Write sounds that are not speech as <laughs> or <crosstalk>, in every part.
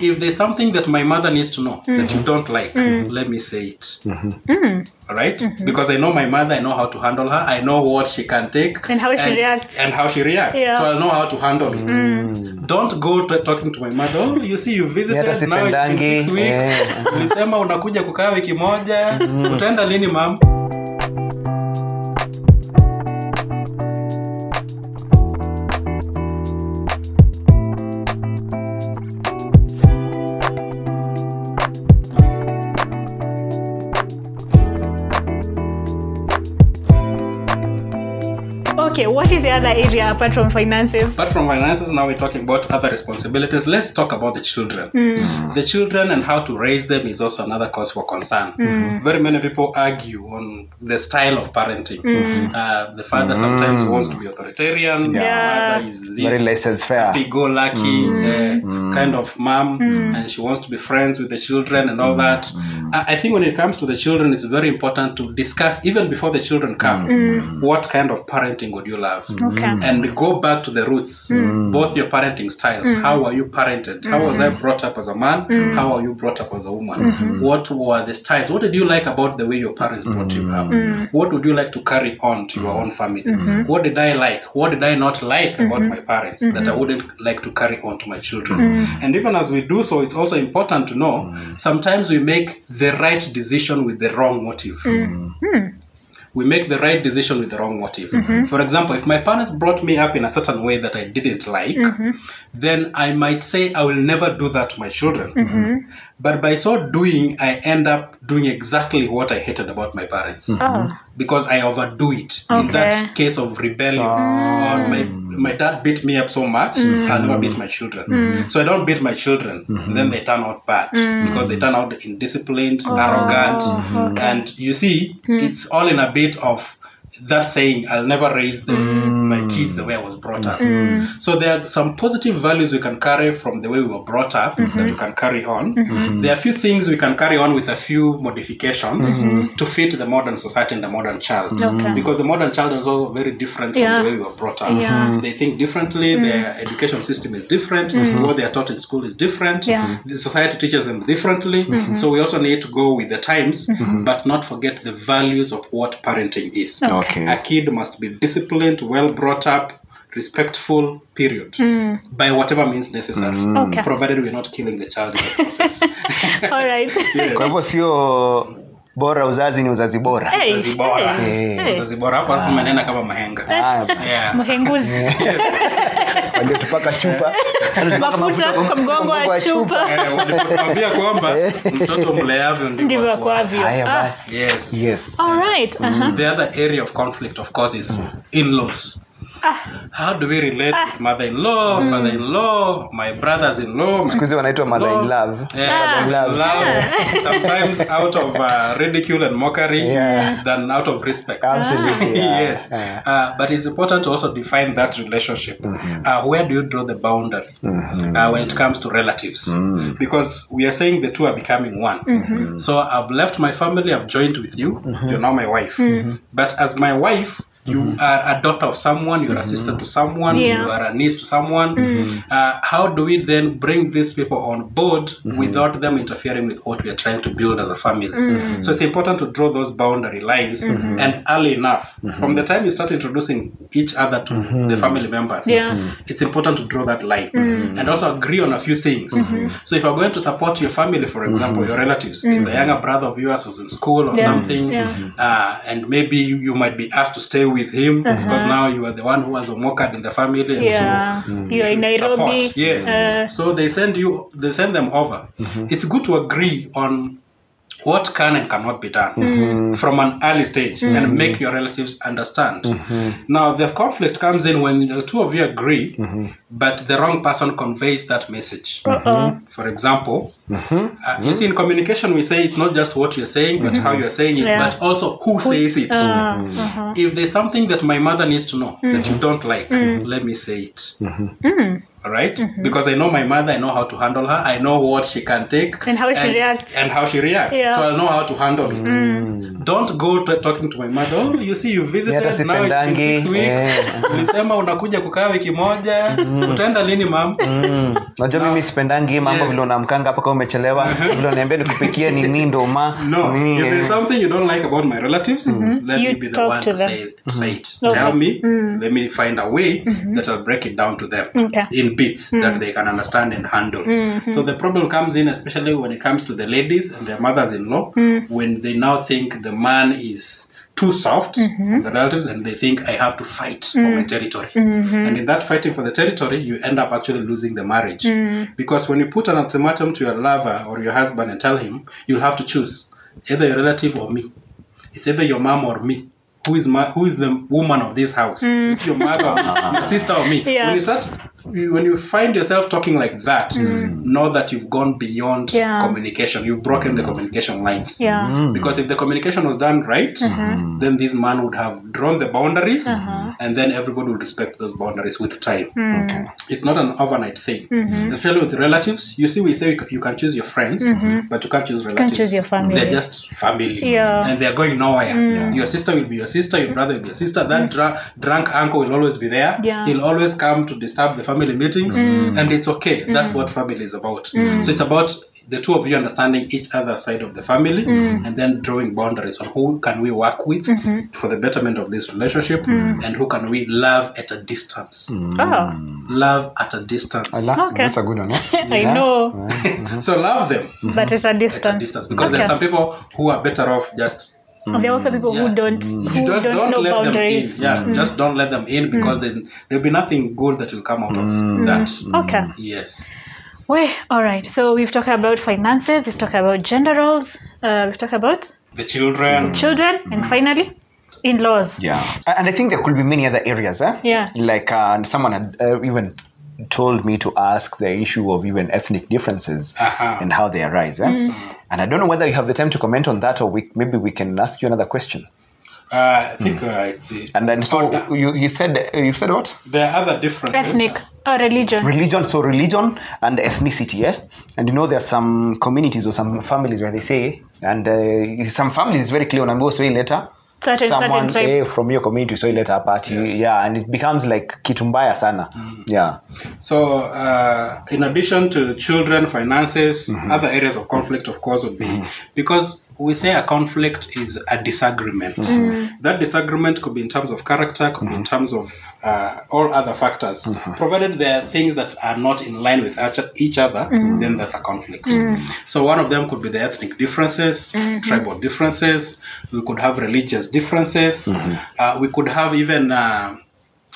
If there's something that my mother needs to know mm. that you don't like, mm. let me say it. mm. All right? mm-hmm. Because I know my mother, I know how to handle her, I know what she can take, And how she reacts. and how she reacts. Yeah. So I know how to handle it. Don't go to talking to my mother. Oh, you see, you visited yeah, now. It's been six weeks. <laughs> Ulisema unakuja kukaa wiki moja. Utaenda lini, mam? Okay, what is the other area apart from finances? Apart from finances, now we're talking about other responsibilities. Let's talk about the children. Hmm. The children and how to raise them is also another cause for concern. Hmm. Very many people argue on the style of parenting. Hmm. Uh, the father sometimes wants to be authoritarian. Yeah. The mother is Very this laissez-faire. happy-go-lucky uh, kind of mom, and she wants to be friends with the children and all that. I, I think when it comes to the children, it's very important to discuss even before the children come. What kind of parenting would you love? Mm-hmm. Okay. Mm. and go back to the roots mm. both your parenting styles. Mm. How were you parented? How was i mm-hmm. brought up as a man? How are you brought up as a woman? Mm-hmm. What were the styles? What did you like about the way your parents brought you up? What would you like to carry on to your own family? What did i like? What did i not like about my parents that i wouldn't like to carry on to my children? And even as we do so it's also important to know sometimes we make the right decision with the wrong motive hmm. We make the right decision with the wrong motive. Mm-hmm. For example, if my parents brought me up in a certain way that I didn't like, mm-hmm. then I might say I will never do that to my children. Mm-hmm. But by so doing, I end up doing exactly what I hated about my parents Oh. because I overdo it. In that case of rebellion, oh. or my Mm-hmm. my dad beat me up so much, mm-hmm. I'll never beat my children. Mm-hmm. So I don't beat my children, then they turn out bad because they turn out indisciplined, oh. arrogant, and you see, it's all in a bit of that saying, "I'll never raise the, my mm. kids the way I was brought up." Mm. Mm. So there are some positive values we can carry from the way we were brought up mm-hmm. that we can carry on. Mm-hmm. Mm-hmm. There are a few things we can carry on with a few modifications to fit the modern society and the modern child. Okay. Because the modern child is also very different from the way we were brought up. Yeah. They think differently, their education system is different, what they are taught in school is different, Yeah. the society teaches them differently. So we also need to go with the times, but not forget the values of what parenting is. Okay. Okay. A kid must be disciplined, well brought up, respectful, period. mm. By whatever means necessary. mm. Okay. Provided we're not killing the child in the process. <laughs> All right. <laughs> Kwa hivyo sio bora uzazi ni uzazi bora. Hey, Uzazi bora. hey, hey. Uzazi bora hapo sasa umenena kama mahenga. ah, Yeah. Mhenguzi. <laughs> waliotupaka chupa Mafuta kwa mgongo wa chupa. Eh, walipotuambia kwamba mtoto mleavyo Ndivyo akwavyo. Haya Ah. basi. Yes. Yes. All right. Uh-huh. The other area of conflict, of course, is in-laws. How do we relate with mother-in-law, father-in-law, my brothers-in-law? my Siku hizi wanaitwa mother in love. Yeah, in love. love. <laughs> Sometimes out of uh, ridicule and mockery Yeah. than out of respect. Absolutely. yeah. <laughs> yes, Yeah. uh, but it's important to also define that relationship. Uh, where do you draw the boundary uh, when it comes to relatives? Because we are saying the two are becoming one. So I've left my family, I've joined with you. You're now my wife. But as my wife, you mm-hmm. are a daughter of someone, you're a mm-hmm. sister to someone, Yeah. you are a niece to someone. Mm. Mm-hmm. Uh, how do we then bring these people on board without them interfering with what we are trying to build as a family? Mm. So it's important to draw those boundary lines and early enough. From the time you start introducing each other to the family members, Yeah. it's important to draw that line mm. and also agree on a few things. So if you're going to support your family, for example, your relatives, there's a younger brother of yours who's in school or Yeah. something, Yeah. uh, and maybe you, you might be asked to stay with him uh-huh. because now you are the one who was mocked in the family. And Yeah. Mm. so You're in Nairobi. Support. Yes. Uh, so they send you, they send them over. Mm-hmm. It's good to agree on what can and cannot be done mm-hmm. from an early stage and mm-hmm. make your relatives understand. Mm-hmm. Now, the conflict comes in when the two of you agree, but the wrong person conveys that message. uh-oh. For example, uh, you see, in communication, we say it's not just what you're saying, but how you're saying it, Yeah. but also who, says it. Uh, uh-huh. If there's something that my mother needs to know that you don't like, let me say it. Mm. Right? because i know my mother i know how to handle her. I know what she can take. And how she reacts. and how she reacts. Yeah. so i know how to handle it. Don't go to talking to my mother. Oh you see you visited. Yeah, now it's been six weeks. Ulisema <laughs> unakuja kukaa wiki moja. Utaenda lini mam Mm. najua mimi sipendangi mambo Yes. vile unamkanga mpaka umechelewa. <laughs> Vile unaambia nikupikie nini ndo ma. No, if there's something you don't like about my relatives, let You me be the one to to, say to say it. Okay. Tell me, let me find a way that I'll break it down to them. Okay. in bits that mm. they can understand and handle. Mm-hmm. So the problem comes in, especially when it comes to the ladies and their mothers-in-law, mm. when they now think the man is too soft, mm-hmm. the relatives, and they think I have to fight for my mm. territory. Mm-hmm. And in that fighting for the territory, you end up actually losing the marriage. Because when you put an ultimatum to your lover or your husband and tell him, you'll have to choose either your relative or me. It's either your mom or me. Who is ma- who is the woman of this house? It's your mother, or <laughs> your sister, or me. Yeah. When you start, you- when you find yourself talking like that, mm. know that you've gone beyond Yeah. communication. You've broken the communication lines. Yeah. Mm. Because if the communication was done right, uh-huh. mm. then this man would have drawn the boundaries, uh-huh. and then everybody would respect those boundaries with time. Okay. It's not an overnight thing, mm-hmm. especially with relatives. You see, we say you can choose your friends, mm-hmm. but you can't choose relatives. Can't choose your family. They're just family, Yeah. and they're going nowhere. Your sister will be your sister. Your brother will be your sister. That dra- drunk uncle will always be there. Yeah. He'll always come to disturb the family Mm. meetings, mm. and it's okay. That's mm. what family is about. So it's about the two of you understanding each other's side of the family and then drawing boundaries on who can we work with mm-hmm. for the betterment of this relationship and who can we love at a distance. Oh, love at a distance. Ala, Okay. that's a good one, eh? I know, <laughs> so love them. But it's a at a distance. distance. Because Okay. there's some people who are better off just And there are also people Yeah. who don't who don't, don't, don't know let boundaries. them in yeah just don't let them in because then there'll be nothing good that will come out of that Okay. yes Well, all right. So we've talked about finances. We've talked about gender roles. Uh, we've talked about the children children, and finally, in-laws. Yeah, and I think there could be many other areas. Eh? Yeah. Like uh, someone had uh, even told me to ask the issue of even ethnic differences Aha. and how they arise. Eh? And I don't know whether you have the time to comment on that, or we, maybe we can ask you another question. uh, i think uh, it's, it's And then, so order. you, you said you said what? there are other differences Ethnic or religion. Religion. So religion and ethnicity. Eh? And you know, there are some communities or some families where they say, and uh, some families it's very clear. and i'll ambao swahili letter. Certain- certain someone A from your community so you let her party Yes. yeah and it becomes like kitumbaya sana sana yeah So, uh, in addition to children, finances, mm-hmm. other areas of conflict, of course, would be mm-hmm. because we say a conflict is a disagreement. Mm. Mm. That disagreement could be in terms of character, could be in mm-hmm. terms of uh, all other factors. Mm-hmm. Provided there are things that are not in line with each- each other, mm. then that's a conflict. So, one of them could be the ethnic differences, mm-hmm. tribal differences. We could have religious differences. Uh, we could have even uh,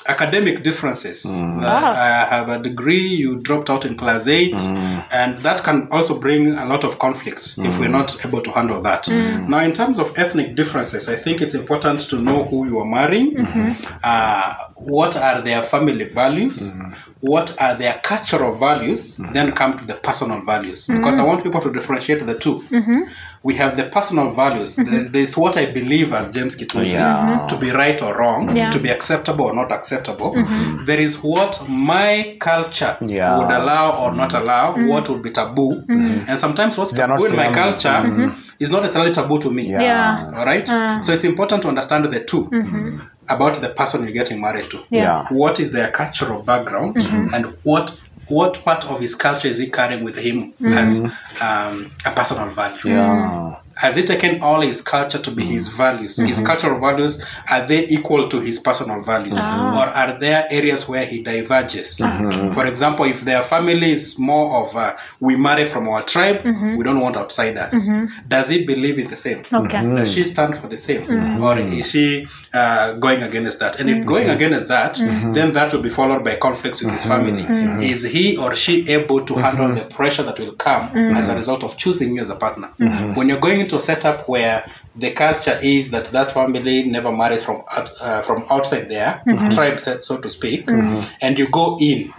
academic differences. Uh, I have a degree, you dropped out in class 8, mm. and that can also bring a lot of conflict if we're mm. not able to handle that. Now, in terms of ethnic differences, I think it's important to know who you are marrying, mm-hmm. uh, what are their family values, what are their cultural values, then come to the personal values. Mm-hmm. Because I want people to differentiate the 2 mm-hmm. We have the personal values. Mm-hmm. There- There's what I believe as James Kitusi Yeah. to be right or wrong, Yeah. to be acceptable or not acceptable. Mm-hmm. There is what my culture Yeah. would allow or mm-hmm. not allow, what would be taboo. And sometimes what's They are taboo in my same. culture is not necessarily taboo to me. Yeah. Yeah. All right? Uh. So it's important to understand the 2 about the person you're getting married to. Yeah. What is their cultural background and what what part of his culture is he carrying with him as um, a personal value? yeah Has he taken all his culture to be his mm. values? His mm-hmm. cultural values, are they equal to his personal values? Mm-hmm. Ah. Or are there areas where he diverges? Mm-hmm. For example, if their family is more of uh, we marry from our tribe, we don't want outsiders. Does he believe in the same? Okay. Does she stand for the same? Or is she uh, going against that? And if going against that, then that will be followed by conflicts with his family. Is he or she able to handle the pressure that will come as a result of choosing you as a partner? When you're going into a setup where the culture is that that family never marries from out, uh, from outside their tribe, so so to speak, and you go in,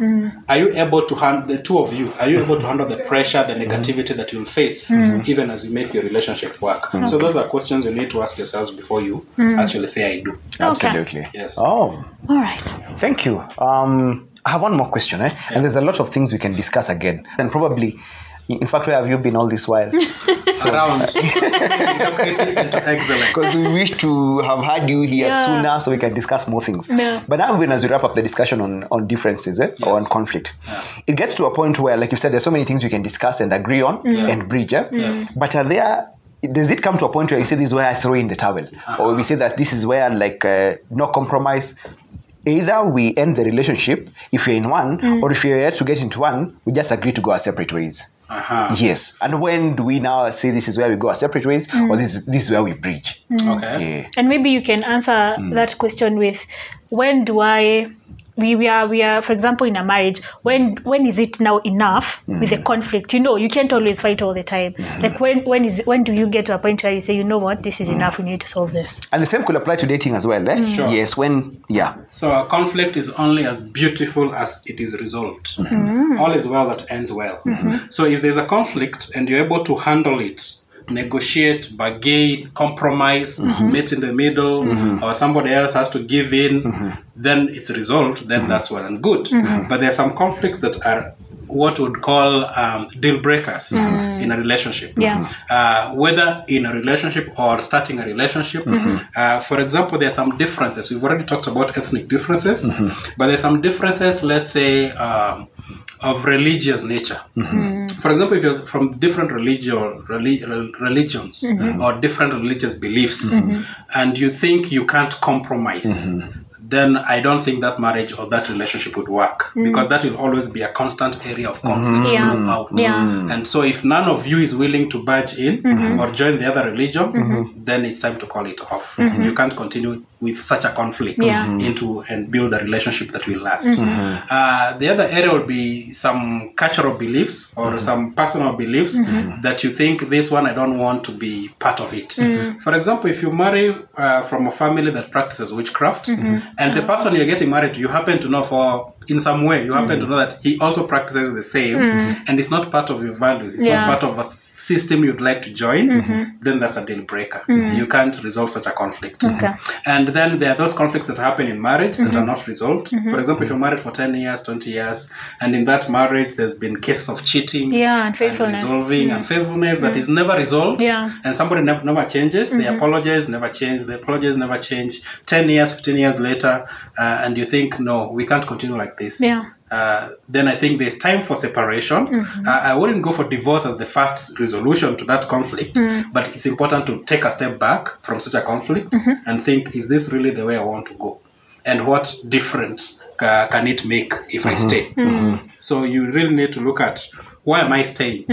are you able to handle the two of you? Are you able to handle the pressure, the negativity that you'll face, even as you make your relationship work? So those are questions you need to ask yourselves before you actually say, "I do." absolutely Yes. oh All right. thank you um I have one more question, eh? And there's a lot of things we can discuss again. And probably, in fact, where have you been all this while? <laughs> Around <laughs> educated. Because we wish to have had you here Yeah. sooner so we can discuss more things. Yeah. But now, even as we wrap up the discussion on, on differences eh, or on conflict, it gets to a point where, like you said, there's so many things we can discuss and agree on and bridge. Eh? Yes. But are there does it come to a point where you say this is where I throw in the towel, or we say that this is where like uh, no compromise? Either we end the relationship if you're in one, or if you're yet to get into one, we just agree to go our separate ways. Uh-huh. Yes. And when do we now say this is where we go our separate ways, mm. or this is, this is where we bridge? Mm. Okay. Yeah. And maybe you can answer mm. that question with when do I we, we are we are for example in a marriage when when is it now enough mm-hmm. with the conflict you know you can't always fight all the time mm-hmm. like when when is when do you get to a point where you say you know what this is mm-hmm. enough we need to solve this And the same could apply to dating as well. Eh? Sure. Yes. When yeah. So a conflict is only as beautiful as it is resolved. All is well that ends well. So if there's a conflict and you're able to handle it, negotiate, bargain, compromise, mm-hmm. meet in the middle, mm-hmm. or somebody else has to give in, mm-hmm. then it's resolved, then that's well and good. But there are some conflicts that are what would call um, deal breakers in a relationship. Yeah. Uh, whether in a relationship or starting a relationship. Uh, for example, there are some differences. We've already talked about ethnic differences, but there's some differences, let's say, um, of religious nature. Mm-hmm. For example, if you're from different religion, reli- rel- religions mm-hmm. or different religious beliefs, mm-hmm. and you think you can't compromise, then I don't think that marriage or that relationship would work mm. because that will always be a constant area of conflict Yeah. throughout. Yeah. And so, if none of you is willing to budge in or join the other religion, then it's time to call it off. You can't continue with such a conflict Yeah. Mhm. into and build a relationship that will last. Mm-hmm. Mm-hmm. Uh, the other area will be some cultural beliefs or mm-hmm. some personal beliefs that you think this one I don't want to be part of it. For example, if you marry uh, from a family that practices witchcraft and the person you're getting married to, you happen to know for in some way you happen to know that he also practices the same and it's not part of your values it's Yeah. not part of a system you'd like to join mm-hmm. then that's a deal breaker. Mm-hmm. You can't resolve such a conflict. Okay. and then there are those conflicts that happen in marriage that are mm-hmm. not resolved. For example if you're married for 10 years 20 years and in that marriage there's been cases of cheating Yeah, unfaithfulness. resolving unfaithfulness that is never resolved Yeah. and somebody never, never changes they apologize never change the apologies never change. 10 years 15 years later uh, and you think no we can't continue like this. Yeah. Uh, then I think there's time for separation. Uh, I wouldn't go for divorce as the first resolution to that conflict, but it's important to take a step back from such a conflict and think: Is this really the way I want to go? And what difference uh, can it make if I stay? So you really need to look at why am I staying?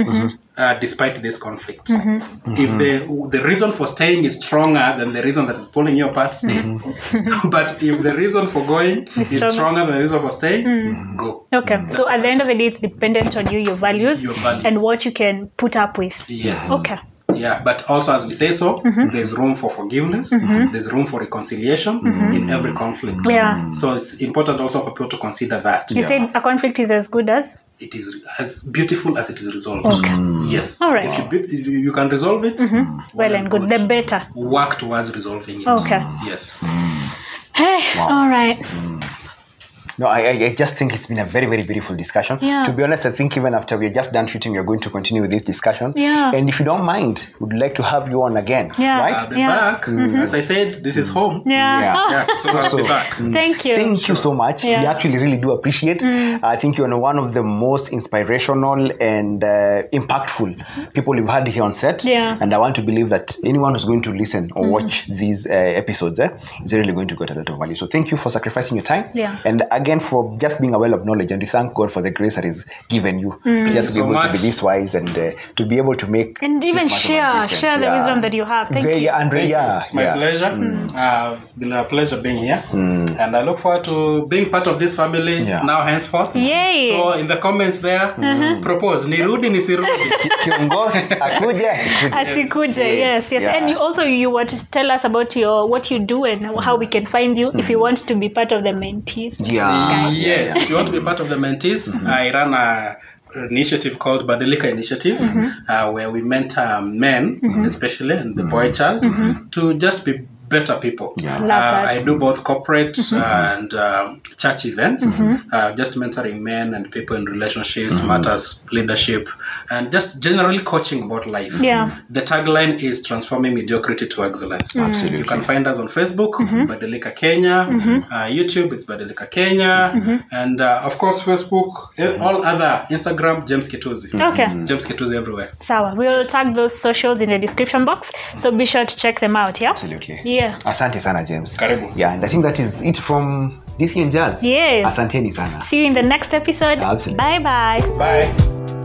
Uh, despite this conflict, mm-hmm. Mm-hmm. if the the reason for staying is stronger than the reason that is pulling you apart, stay. Mm-hmm. <laughs> but if the reason for going is stronger. stronger than the reason for staying, go. Okay. So at the end of the day, it's dependent on you, your values, Your values. and what you can put up with. Yes. Okay. Yeah, but also as we say so, Mm-hmm. there's room for forgiveness. There's room for reconciliation in every conflict. Mm-hmm. Yeah. So it's important also for people to consider that You said a conflict is as good as. It is as beautiful as it is resolved. Okay. Mm. Yes. All right. If you, you can resolve it, mm-hmm. Well and good. The better. Work towards resolving it. Okay. Yes. Hey. All right. Mm. No, I, I- I just think it's been a very, very beautiful discussion. Yeah. To be honest, I think even after we're just done shooting, we're going to continue with this discussion. Yeah. And if you don't mind, we'd like to have you on again. Yeah. Right? I'll be Yeah. back. As I said, this is home. Yeah. Yeah. Yeah, so I'll So- be back. Thank you. Thank you so much. Yeah. Mm. We actually really do appreciate. I think you're one of the most inspirational and uh, impactful people we've had here on set. Yeah. Mm. And I want to believe that anyone who's going to listen or watch these uh, episodes eh, is really going to get a lot of value. So thank you for sacrificing your time. Yeah. And again, for just being a well of knowledge. And we thank God for the grace that He's given you to just be so able to be this wise and uh, to be able to make Mm. And even this much of a share, share the Yeah. wisdom that you have. Thank Very- you. And, Thank you. yeah, it's my yeah. pleasure. Uh, it's been a pleasure being here, and I look forward to being part of this family Yeah. now henceforth. Yay. So in the comments there, propose nirudi nisirudi. Ki- kiongozi akuje <laughs> asikuje. Asikuje, Yes, yes, yes. yeah. And you also you want to tell us about your what you do and how we can find you if you want to be part of the mentees. Yeah. Ah, yes, if you want to be part of the mentees, mm-hmm. I run a initiative called Badilika Initiative, mm-hmm. uh, where we mentor men, mm-hmm. especially and the boy child, to just be better people. Yeah. Uh. I do both corporate and um, church events, uh, just mentoring men and people in relationships, matters, leadership, and just generally coaching about life. Yeah. The tagline is transforming mediocrity to excellence. Absolutely. You can find us on Facebook, Badilika Kenya, uh, YouTube, it's Badilika Kenya, and uh, of course, Facebook, eh, all other, Instagram, James Kituzi. Okay. James Kituzi everywhere. Sawa. We'll tag those socials in the description box. So be sure to check them out, yeah? Absolutely. Yeah. Asante sana, James. Karibu. Yeah, and I think that is it from DC and Jazz. Yes. Asanteni sana. See you in the next episode. Absolutely. Bye bye. Bye.